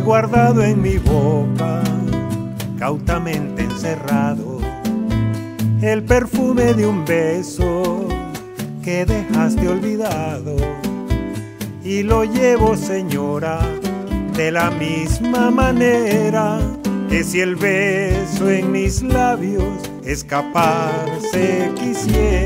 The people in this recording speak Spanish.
guardado en mi boca, cautamente encerrado, el perfume de un beso que dejaste olvidado. Y lo llevo, señora, de la misma manera que si el beso en mis labios escaparse quisiera